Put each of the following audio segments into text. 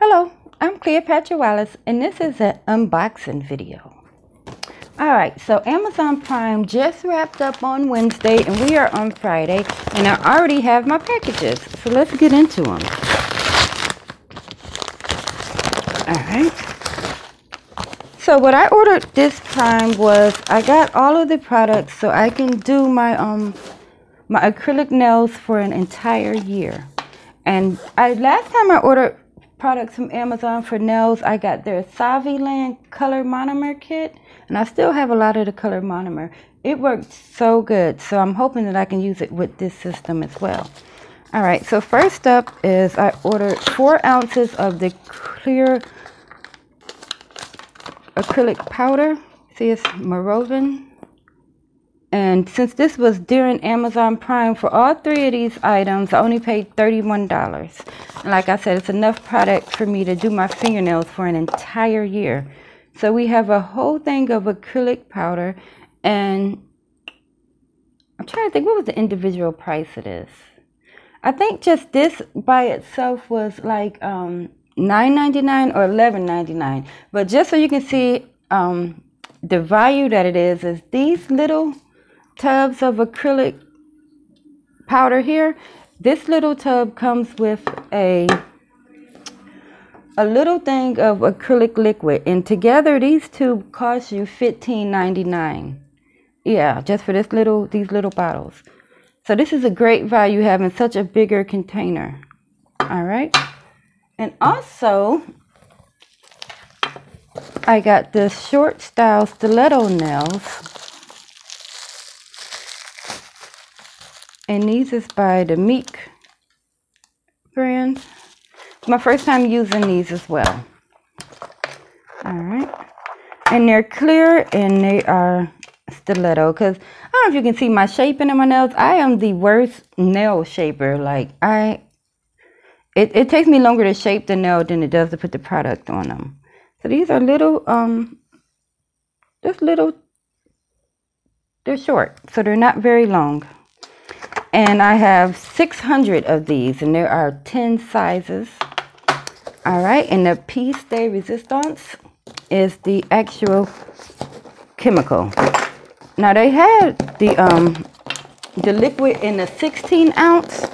Hello, I'm Cleopatra Wallace, and this is an unboxing video. Alright, so Amazon Prime just wrapped up on Wednesday, and we are on Friday, and I already have my packages. So let's get into them. Alright. So what I ordered this time was I got all of the products so I can do my um my acrylic nails for an entire year. And I last time I ordered products from Amazon for nails, I got their Saviland color monomer kit, and I still have a lot of the color monomer. It worked so good, so I'm hoping that I can use it with this system as well. All right, so first up is I ordered four ounces of the clear acrylic powder. See, it's Morovan. And since this was during Amazon Prime, for all three of these items, I only paid $31. And like I said, it's enough product for me to do my fingernails for an entire year. So we have a whole thing of acrylic powder. And I'm trying to think, what was the individual price of this? I think just this by itself was like um, $9.99 or $11.99. But just so you can see um, the value that it is, is these little tubs of acrylic powder here. This little tub comes with a a little thing of acrylic liquid and together these two cost you $15.99 yeah just for this little these little bottles. So this is a great value having such a bigger container. All right. And also I got the short style stiletto nails And these is by the Meek brand. It's my first time using these as well. Alright. And they're clear and they are stiletto. Because I don't know if you can see my shaping in my nails. I am the worst nail shaper. Like I it, it takes me longer to shape the nail than it does to put the product on them. So these are little um just little they're short. So they're not very long. And I have 600 of these, and there are 10 sizes. All right, and the piece de resistance is the actual chemical. Now they had the um the liquid in a 16 ounce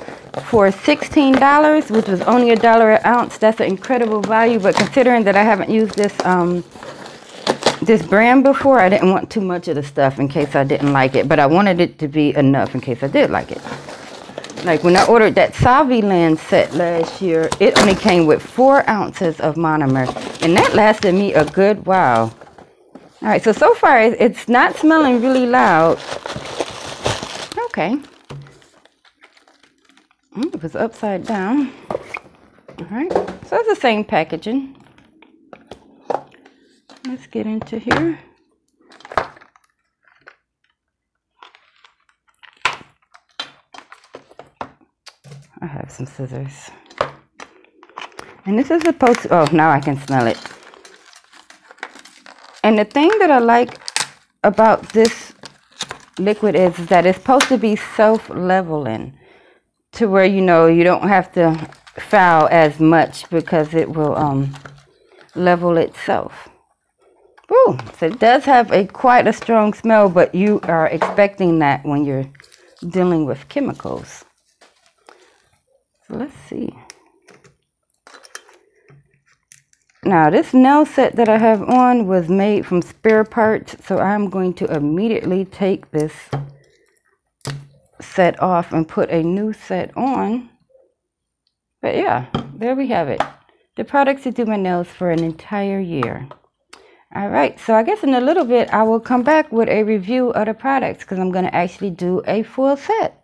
for $16, which was only a dollar an ounce. That's an incredible value, but considering that I haven't used this um this brand before. I didn't want too much of the stuff in case I didn't like it, but I wanted it to be enough in case I did like it. Like when I ordered that Saviland set last year, it only came with four ounces of monomer, and that lasted me a good while. All right, so so far it's not smelling really loud. Okay. Mm, it was upside down. All right, so it's the same packaging. Let's get into here. I have some scissors. And this is supposed to, oh, now I can smell it. And the thing that I like about this liquid is that it's supposed to be self-leveling to where, you know, you don't have to foul as much because it will um, level itself. Ooh, so it does have a quite a strong smell, but you are expecting that when you're dealing with chemicals. So let's see. Now this nail set that I have on was made from spare parts, so I'm going to immediately take this set off and put a new set on. But yeah, there we have it. The products to do my nails for an entire year. All right, so I guess in a little bit I will come back with a review of the products because I'm going to actually do a full set.